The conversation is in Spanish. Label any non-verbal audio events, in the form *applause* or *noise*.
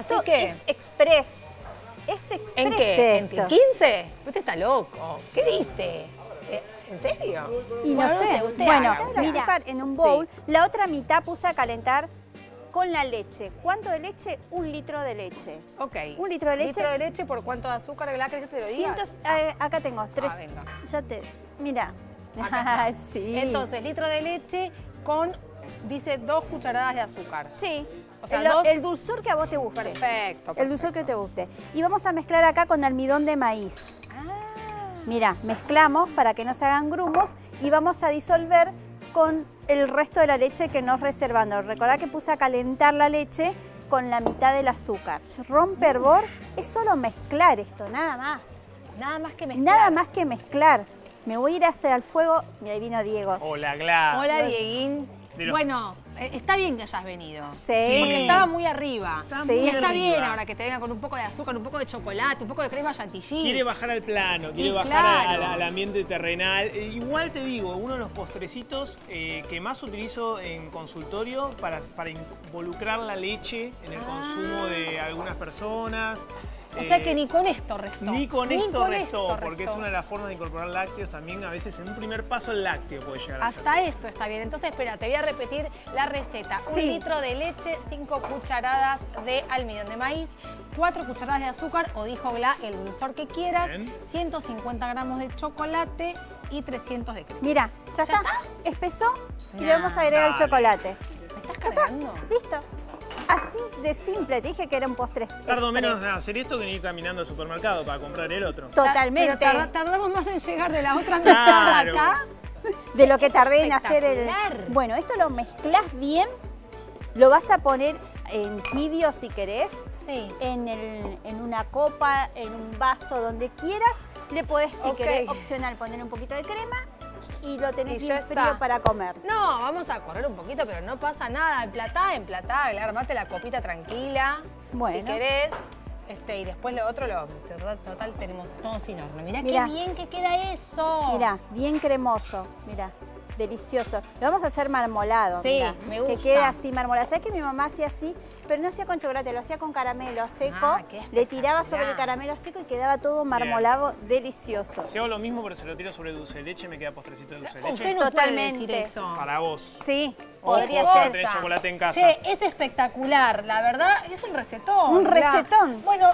Así que... es express. Es express ¿En qué? ¿En esto. 15? Usted está loco. ¿Qué dice? Eh, ¿En serio? Y no sé, usted bueno, haga, mira, en un bowl, la otra mitad puse a calentar con la leche. ¿Cuánto de leche? Un litro de leche. Ok. Un litro de leche. ¿Litro de leche por cuánto de azúcar? ¿La que te lo diga? Cientos- eh, acá tengo tres. Ah, venga. Ya te, mira. *laughs* Sí. Entonces, litro de leche con, dice, dos cucharadas de azúcar. Sí. O sea, el, dos- el dulzor que a vos te guste. Perfecto. El dulzor que te guste. Y vamos a mezclar acá con almidón de maíz. Mira, mezclamos para que no se hagan grumos y vamos a disolver con el resto de la leche que nos reservando. Recordá que puse a calentar la leche con la mitad del azúcar. Rompe hervor es solo mezclar esto, nada más. Nada más que mezclar. Nada más que mezclar. Me voy a ir hacia el fuego. Mira, ahí vino Diego. Hola, Gla. Hola, Dieguín. Bueno, eh, está bien que hayas venido. Sí. Porque estaba muy arriba. Sí. Y está arriba. bien ahora que te venga con un poco de azúcar, un poco de chocolate, un poco de crema chantilly. Quiere bajar al plano, quiere Y bajar claro. al, al ambiente terrenal. Eh, igual te digo, uno de los postrecitos eh, que más utilizo en consultorio para, para involucrar la leche en el consumo de algunas personas. O sea Eh, que ni con esto restó. Ni con esto con restó, esto porque es una de las formas de incorporar lácteos también. A veces en un primer paso el lácteo puede llegar a ser. Hasta esto está bien. Entonces, espera, te voy a repetir la receta. Sí. Un litro de leche, cinco cucharadas de almidón de maíz, cuatro cucharadas de azúcar o dijo Gla, el dulzor que quieras, Bien. 150 gramos de chocolate y 300 de crema. Mira, ya, ¿Ya está. está? Espesó y le vamos a agregar el chocolate. ¿Me estás Ya está. cargando? Listo. Así de simple. Te dije que era un postre. Tardo express. menos en hacer esto que en ir caminando al supermercado para comprar el otro. Totalmente. Pero tardamos más en llegar de la otra Claro. acá. *laughs* de lo que tardé en hacer el... Bueno, esto lo mezclas bien, lo vas a poner en tibio si querés, Sí. en, el- en una copa, en un vaso, donde quieras. Le podés, si Ok. querés, opcional, poner un poquito de crema y lo tenés Y bien frío está. para comer. No, vamos a correr un poquito, pero no pasa nada. Emplatá, emplatá, armate la copita tranquila. Bueno. Si querés. Este, y después lo otro, lo, total, total, tenemos todo sin horno. Mirá, Mirá. qué bien que queda eso. Mira, bien cremoso, mira, delicioso. Lo vamos a hacer marmolado, Sí, mirá, me que gusta. quede así marmolado. ¿Sabes que mi mamá hacía así? Pero no hacía con chocolate, lo hacía con caramelo a seco. Ah, qué le tiraba sobre el caramelo a seco y quedaba todo marmolado delicioso. Si hago lo mismo, pero se lo tiro sobre dulce de leche, me queda postrecito de dulce de leche. Usted no Totalmente. puede decir eso. Para vos. Sí, Ojo, podría vos ser. tenés chocolate en casa. Che, es espectacular. La verdad, es un recetón. Un recetón. Bueno,